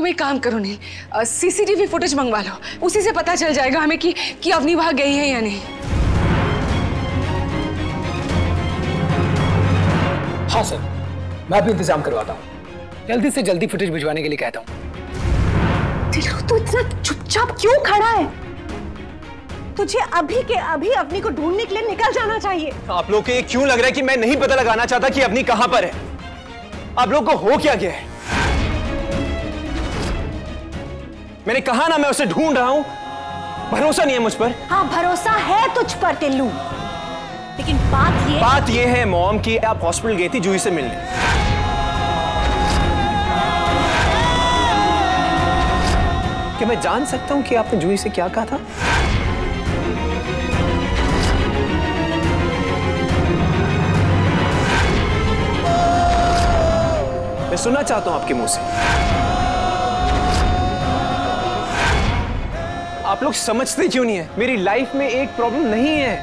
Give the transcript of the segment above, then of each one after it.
तुम एक काम करो नील। सीसीटीवी फुटेज मंगवा लो। उसी से पता चल जाएगा हमें कि कि अवनी वहाँ गई है या नहीं। हाँ सर। मैं भी इंतज़ाम करवाता हूँ। जल्दी से जल्दी फुटेज भिजवाने के लिए कहता हूँ। दिलू तू इतना चुपचाप क्यों खड़ा है? तुझे अभी के अभी अपनी को ढूँढने के लिए निकल जाना चाहिए। आप लोग को ये क्यों लग रहा है कि मैं नहीं पता लगाना चाहता कि अपनी कहाँ पर है? आप लोग को हो क्या गया है? मैंने कहा ना मैं उसे ढूंढ रहा हूँ। भरोसा नहीं है मुझ पर। हाँ भरोसा है तुझ पर टिल्लू। लेकिन बात ये बात ये है मॉम कि आप हॉस्पिटल गई थी जूही से मिलने। क्या मैं जान सकता हूँ कि आपने जूही से क्या कहा था? मैं सुनना चाहता हूँ आपके मुँह से। आप लोग समझते क्यों नहीं है? मेरी लाइफ में एक प्रॉब्लम नहीं है।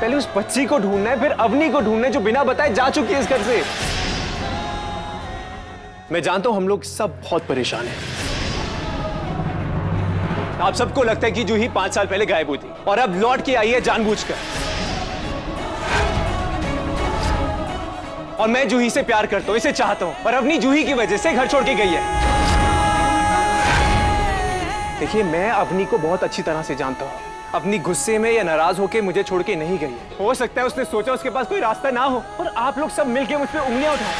पहले उस बच्ची को ढूंढना है, फिर अवनी को ढूंढना है, जो बिना बताए जा चुकी है इस घर से। मैं जानता हूँ हम लोग सब बहुत परेशान हैं। आप सबको लगता है कि जूही पाँच साल पहले गायब हुई थी, और अब लौट के आई है जानबूझकर। और मैं जूही से प्यार करता हूँ, इसे चाहता हूँ, पर अवनी जूही की वजह से घर छोड़ के गई है। देखिए मैं अवनी को बहुत अच्छी तरह से जानता हूँ। अपनी गुस्से में या नाराज़ होकर मुझे छोड़ के नहीं गई हो। सकता है उसने सोचा उसके पास कोई रास्ता ना हो और आप लोग सब मिलके मुझ पर उंगलियाँ उठाए।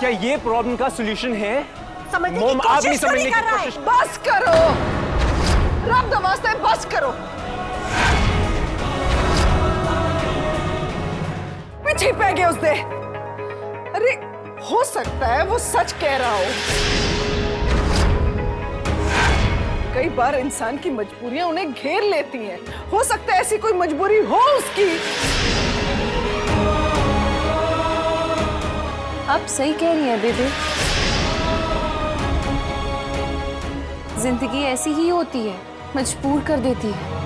क्या ये प्रॉब्लम का सोल्यूशन है? समझने की आप नहीं समझने की? कोशिश बस करो। रब बस करो। पीछे पै गए उसने। अरे हो सकता है वो सच कह रहा हो। कई बार इंसान की मजबूरियाँ उन्हें घेर लेती हैं। हो सकता है ऐसी कोई मजबूरी हो उसकी। आप सही कह रही हैं, बेबे। ज़िंदगी ऐसी ही होती है, मजबूर कर देती है।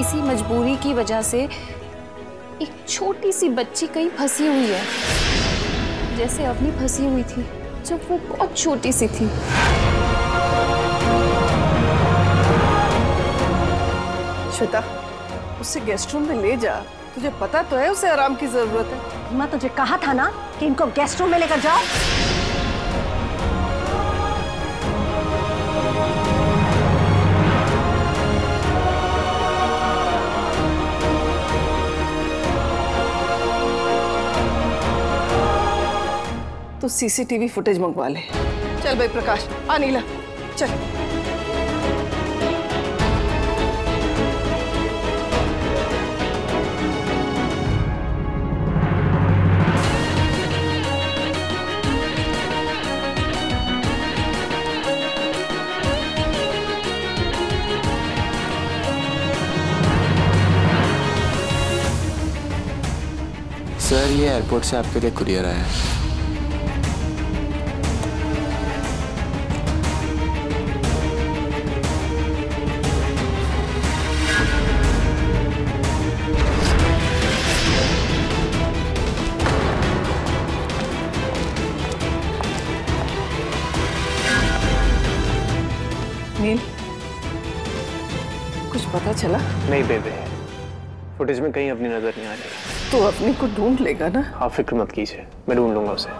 इसी मजबूरी की वजह से एक छोटी सी बच्ची कहीं फंसी हुई है। जैसे अपनी फंसी हुई थी जब वो बहुत छोटी सी थी। श्वेता उसे गेस्ट रूम में ले जा। तुझे पता तो है उसे आराम की ज़रूरत है। मैं तुझे कहा था ना कि इनको गेस्ट रूम में लेकर जाओ। तो सीसीटीवी फुटेज मंगवा ले। चल भाई प्रकाश, आ नीला। चल। सर ये एयरपोर्ट से आपके लिए कुरियर आया है। नील। कुछ पता चला? नहीं बेबे। फुटेज में कहीं अपनी नज़र नहीं आ रही। तो अपनी को ढूंढ लेगा ना? आप फ़िक्र मत कीजिए मैं ढूंढ लूँगा उसे।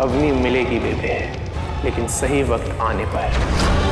अवनी मिलेगी बेबे लेकिन सही वक्त आने पर।